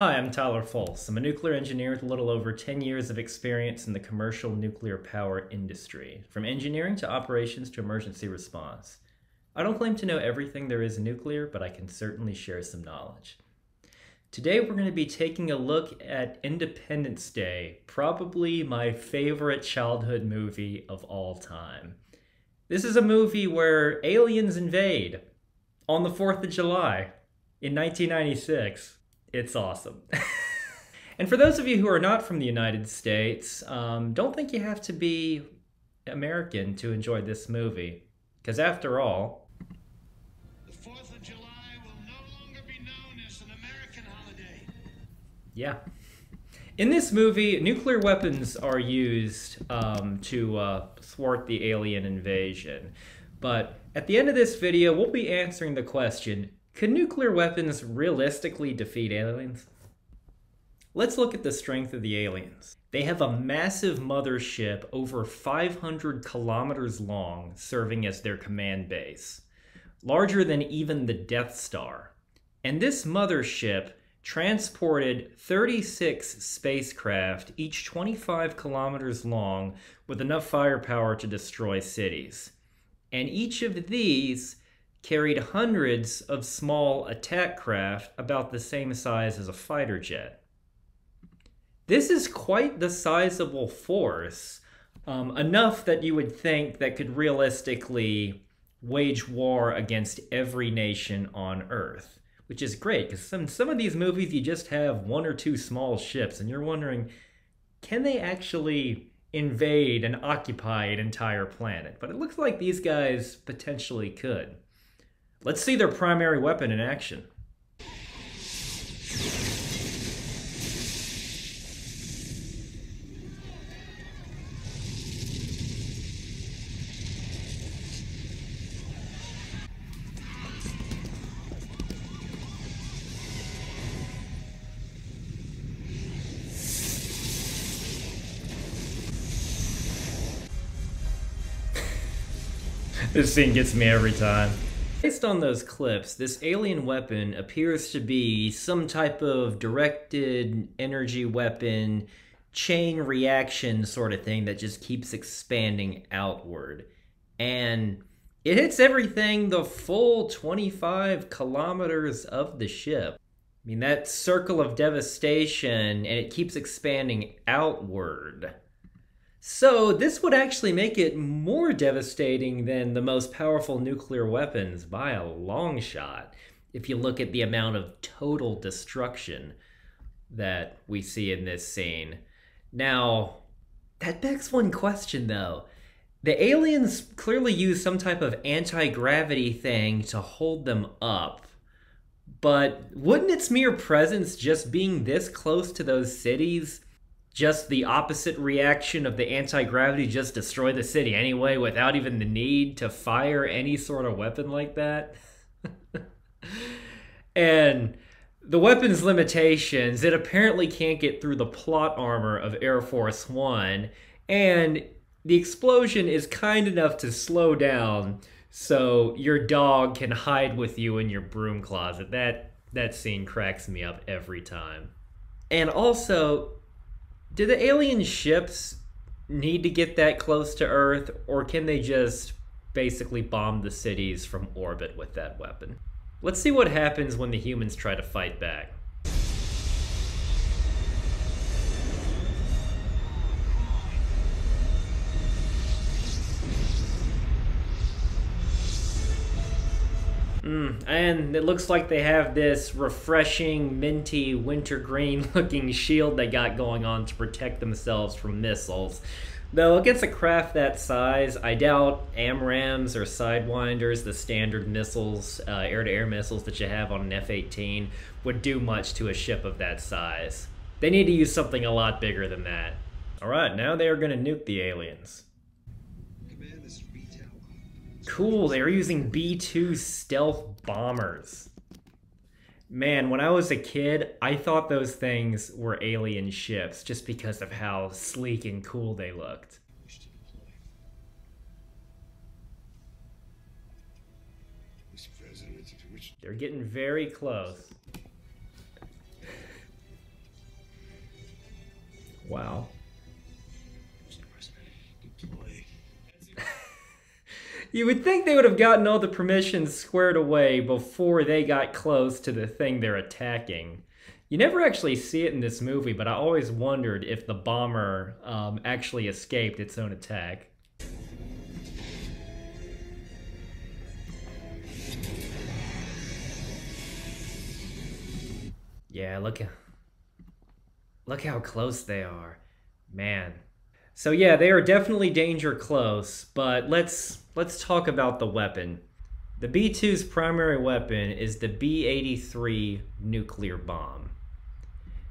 Hi, I'm Tyler Folse. I'm a nuclear engineer with a little over 10 years of experience in the commercial nuclear power industry, from engineering to operations to emergency response. I don't claim to know everything there is in nuclear, but I can certainly share some knowledge. Today we're going to be taking a look at Independence Day, probably my favorite childhood movie of all time. This is a movie where aliens invade on the 4th of July in 1996. It's awesome. and for those of you who are not from the United States, um, don't think you have to be American to enjoy this movie. Because after all, The 4th of July will no longer be known as an American holiday. yeah. In this movie, nuclear weapons are used um, to uh, thwart the alien invasion. But at the end of this video, we'll be answering the question Could nuclear weapons realistically defeat aliens? Let's look at the strength of the aliens. They have a massive mothership over 500 kilometers long serving as their command base, larger than even the Death Star. And this mothership transported 36 spacecraft, each 25 kilometers long, with enough firepower to destroy cities. And each of these carried hundreds of small attack craft about the same size as a fighter jet. This is quite the sizable force, um, enough that you would think that could realistically wage war against every nation on Earth, which is great because some some of these movies you just have one or two small ships, and you're wondering, can they actually invade and occupy an entire planet? But it looks like these guys potentially could. Let's see their primary weapon in action. This scene gets me every time. Based on those clips, this alien weapon appears to be some type of directed energy weapon, chain reaction sort of thing that just keeps expanding outward. And it hits everything the full 25 kilometers of the ship. I mean, that circle of devastation, and it keeps expanding outward. So, this would actually make it more devastating than the most powerful nuclear weapons by a long shot, if you look at the amount of total destruction that we see in this scene. Now, that begs one question though. The aliens clearly use some type of anti gravity thing to hold them up. But wouldn't its mere presence just being this close to those cities just the opposite reaction of the anti-gravity just destroy the city anyway without even the need to fire any sort of weapon like that. And the weapon's limitations it apparently can't get through the plot armor of air force one and the explosion is kind enough to slow down so your dog can hide with you in your broom closet. That that scene cracks me up every time. And also do the alien ships need to get that close to Earth, or can they just basically bomb the cities from orbit with that weapon? Let's see what happens when the humans try to fight back. Mm, and it looks like they have this refreshing, minty, wintergreen looking shield they got going on to protect themselves from missiles. Though against a craft that size, I doubt AMRAAMs or Sidewinders, the standard missiles, uh, air-to-air missiles that you have on an F-18, would do much to a ship of that size. They need to use something a lot bigger than that. Alright, now they are going to nuke the aliens. Cool, they were using B-2 stealth bombers. Man, when I was a kid, I thought those things were alien ships just because of how sleek and cool they looked. They're getting very close. Wow. You would think they would have gotten all the permissions squared away before they got close to the thing they're attacking. You never actually see it in this movie, but I always wondered if the bomber um, actually escaped its own attack. Yeah, look look how close they are. Man. So yeah, they are definitely danger close, but let's let's talk about the weapon. The B2's primary weapon is the B83 nuclear bomb.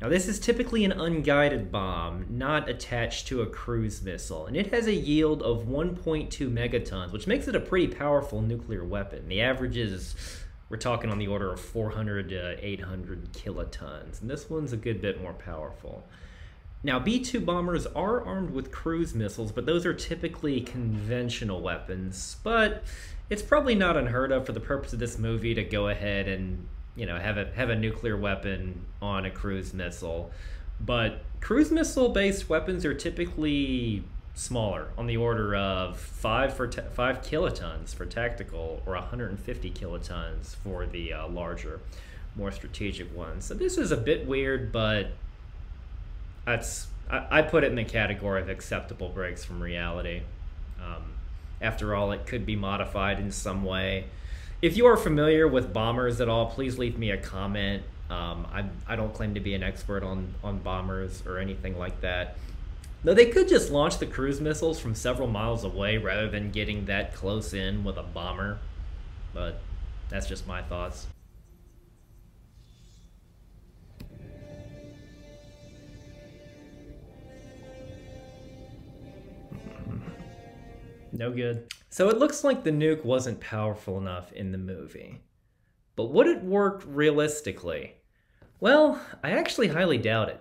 Now this is typically an unguided bomb, not attached to a cruise missile, and it has a yield of 1.2 megatons, which makes it a pretty powerful nuclear weapon. The average is we're talking on the order of 400 to 800 kilotons, and this one's a good bit more powerful. Now, B 2 bombers are armed with cruise missiles, but those are typically conventional weapons. But it's probably not unheard of for the purpose of this movie to go ahead and, you know, have a, have a nuclear weapon on a cruise missile. But cruise missile based weapons are typically smaller, on the order of 5 for 5 kilotons for tactical or 150 kilotons for the uh, larger, more strategic ones. So this is a bit weird, but that's I, I put it in the category of acceptable breaks from reality. Um, after all, it could be modified in some way. If you are familiar with bombers at all, please leave me a comment. Um, I, I don't claim to be an expert on, on bombers or anything like that. Though they could just launch the cruise missiles from several miles away rather than getting that close in with a bomber. But that's just my thoughts. No good. So it looks like the nuke wasn't powerful enough in the movie. But would it work realistically? Well, I actually highly doubt it.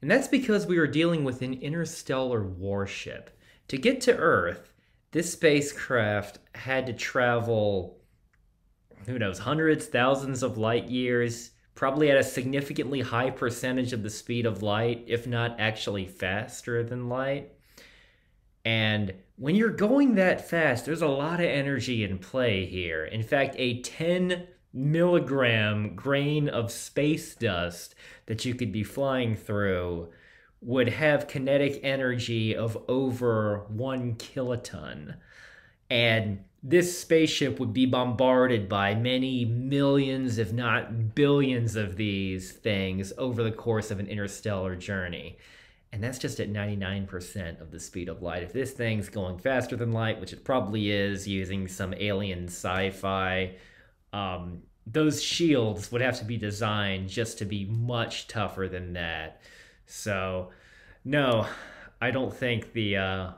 And that's because we are dealing with an interstellar warship. To get to Earth, this spacecraft had to travel, who knows, hundreds, thousands of light years, probably at a significantly high percentage of the speed of light, if not actually faster than light. And when you're going that fast, there's a lot of energy in play here. In fact, a 10 milligram grain of space dust that you could be flying through would have kinetic energy of over one kiloton. And this spaceship would be bombarded by many millions, if not billions, of these things over the course of an interstellar journey. And that's just at 99% of the speed of light. If this thing's going faster than light, which it probably is, using some alien sci fi, um, those shields would have to be designed just to be much tougher than that. So, no, I don't think the uh,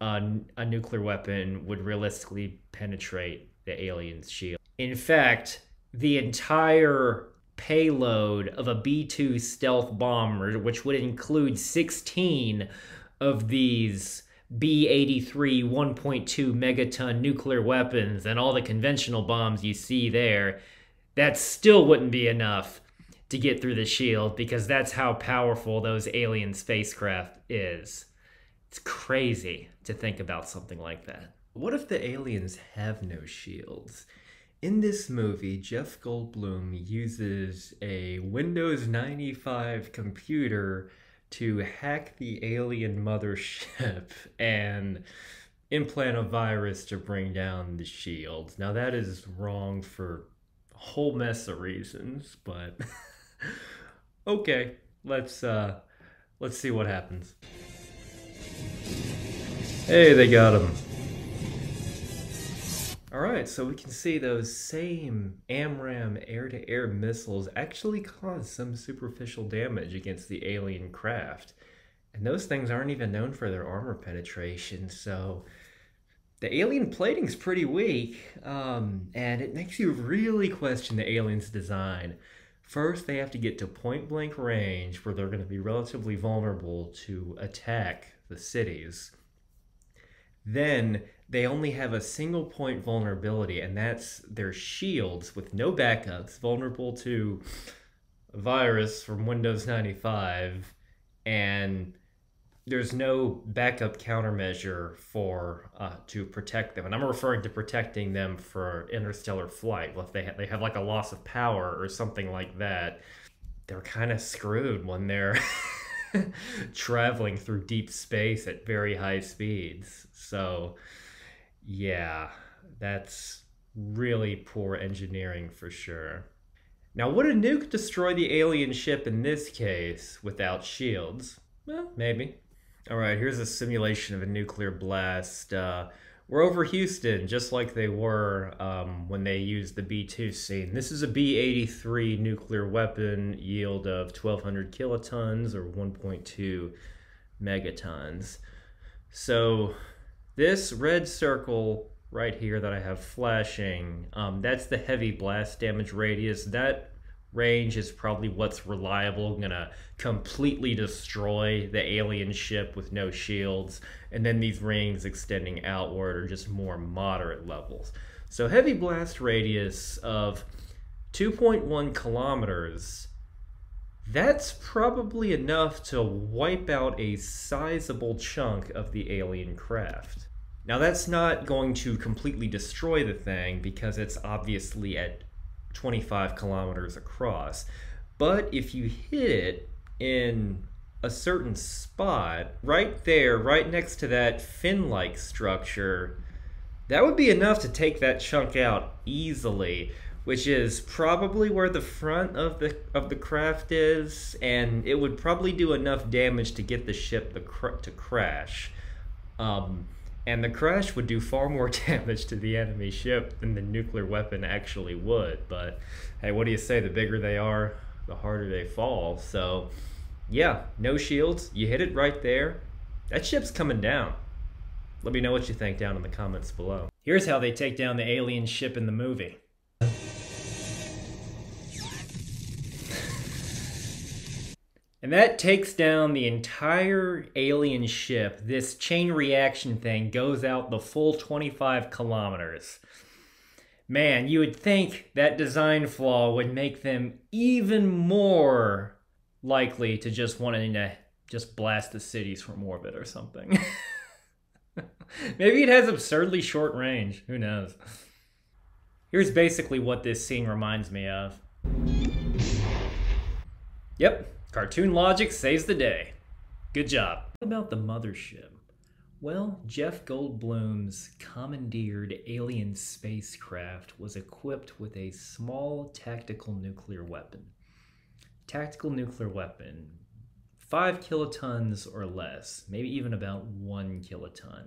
a, a nuclear weapon would realistically penetrate the alien's shield. In fact, the entire payload of a B 2 stealth bomber, which would include 16 of these B 83 1.2 megaton nuclear weapons and all the conventional bombs you see there, that still wouldn't be enough to get through the shield because that's how powerful those alien spacecraft is. It's crazy to think about something like that. What if the aliens have no shields? In this movie, Jeff Goldblum uses a Windows 95 computer to hack the alien mothership and implant a virus to bring down the shield. Now that is wrong for a whole mess of reasons, but okay, let's uh let's see what happens. Hey, they got him. All right, so we can see those same AMRAAM air-to-air missiles actually cause some superficial damage against the alien craft. And those things aren't even known for their armor penetration, so the alien plating's pretty weak, um, and it makes you really question the alien's design. First, they have to get to point blank range where they're going to be relatively vulnerable to attack the cities. Then they only have a single point vulnerability, and that's their shields with no backups, vulnerable to virus from Windows 95, and there's no backup countermeasure for uh, to protect them, and I'm referring to protecting them for interstellar flight. Well, if they ha- they have like a loss of power or something like that, they're kind of screwed when they're traveling through deep space at very high speeds. So, yeah, that's really poor engineering for sure. Now, would a nuke destroy the alien ship in this case without shields? Well, maybe. All right, here's a simulation of a nuclear blast. Uh, we're over Houston, just like they were um, when they used the B 2 scene. This is a B 83 nuclear weapon, yield of 1,200 kilotons or 1.2 megatons. So, this red circle right here that I have flashing, um, that's the heavy blast damage radius. That range is probably what's reliable, gonna completely destroy the alien ship with no shields. And then these rings extending outward are just more moderate levels. So heavy blast radius of 2.1 kilometers, that's probably enough to wipe out a sizable chunk of the alien craft. Now that's not going to completely destroy the thing because it's obviously at 25 kilometers across. But if you hit it in a certain spot, right there, right next to that fin like structure, that would be enough to take that chunk out easily which is probably where the front of the of the craft is and it would probably do enough damage to get the ship to, cr- to crash um, and the crash would do far more damage to the enemy ship than the nuclear weapon actually would. But hey, what do you say? The bigger they are, the harder they fall. So, yeah, no shields. You hit it right there. That ship's coming down. Let me know what you think down in the comments below. Here's how they take down the alien ship in the movie. And that takes down the entire alien ship. This chain reaction thing goes out the full 25 kilometers. Man, you would think that design flaw would make them even more likely to just want to just blast the cities from orbit or something. Maybe it has absurdly short range. Who knows? Here's basically what this scene reminds me of. Yep, Cartoon logic saves the day. Good job. What about the mothership? Well, Jeff Goldblum's commandeered alien spacecraft was equipped with a small tactical nuclear weapon. Tactical nuclear weapon, 5 kilotons or less, maybe even about 1 kiloton.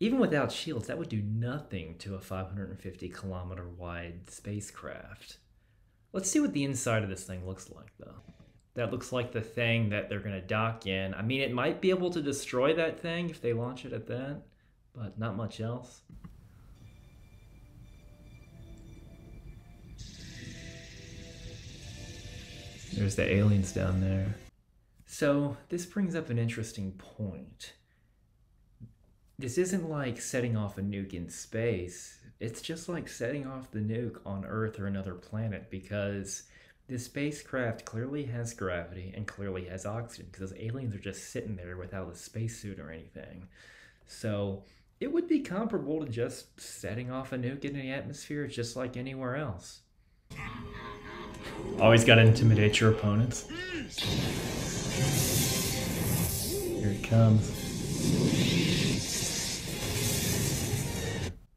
Even without shields, that would do nothing to a 550 kilometer wide spacecraft. Let's see what the inside of this thing looks like, though that looks like the thing that they're going to dock in. I mean, it might be able to destroy that thing if they launch it at that, but not much else. There's the aliens down there. So, this brings up an interesting point. This isn't like setting off a nuke in space. It's just like setting off the nuke on Earth or another planet because this spacecraft clearly has gravity and clearly has oxygen because those aliens are just sitting there without a spacesuit or anything. So it would be comparable to just setting off a nuke in the atmosphere just like anywhere else. Always got to intimidate your opponents. Here it comes.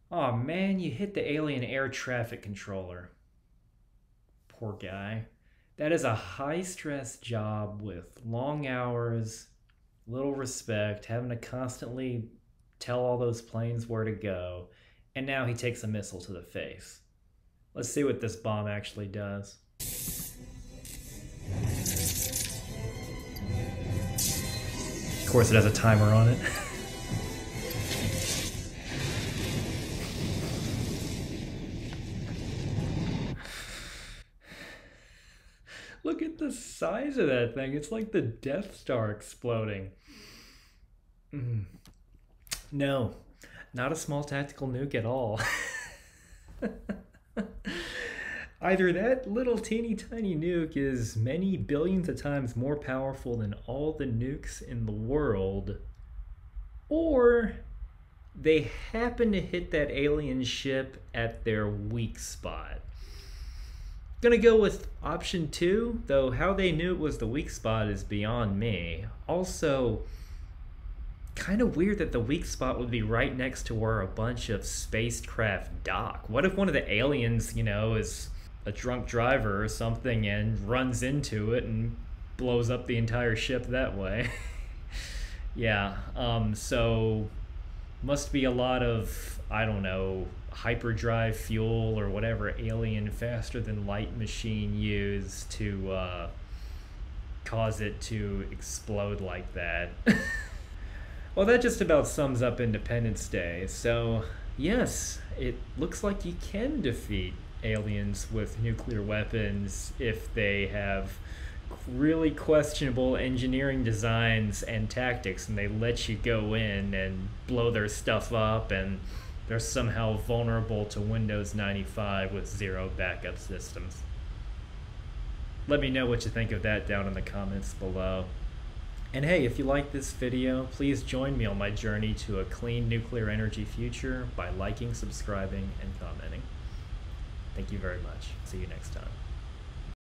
Oh man, you hit the alien air traffic controller. Poor guy. That is a high stress job with long hours, little respect, having to constantly tell all those planes where to go, and now he takes a missile to the face. Let's see what this bomb actually does. Of course, it has a timer on it. Look at the size of that thing. It's like the Death Star exploding. Mm. No, not a small tactical nuke at all. Either that little teeny tiny nuke is many billions of times more powerful than all the nukes in the world, or they happen to hit that alien ship at their weak spot. Gonna go with option two, though how they knew it was the weak spot is beyond me. Also, kind of weird that the weak spot would be right next to where a bunch of spacecraft dock. What if one of the aliens, you know, is a drunk driver or something and runs into it and blows up the entire ship that way? yeah, um, so must be a lot of, I don't know, hyperdrive fuel or whatever alien faster than light machine used to uh, cause it to explode like that. well, that just about sums up Independence Day. So, yes, it looks like you can defeat aliens with nuclear weapons if they have really questionable engineering designs and tactics and they let you go in and blow their stuff up and they're somehow vulnerable to Windows 95 with zero backup systems. Let me know what you think of that down in the comments below. And hey, if you like this video, please join me on my journey to a clean nuclear energy future by liking, subscribing, and commenting. Thank you very much. See you next time.